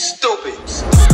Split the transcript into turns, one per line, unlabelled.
Stupid.